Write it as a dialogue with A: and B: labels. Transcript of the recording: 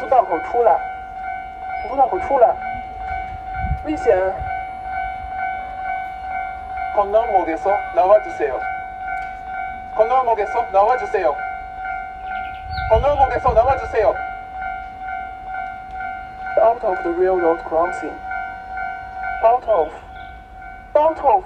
A: 字档口出来，十字档口出来，危险！
B: 건강목에서나와주세요건강목에서나와주세요건강목에서나와주세요
A: Out of the railroad crossing. Out of. Out of.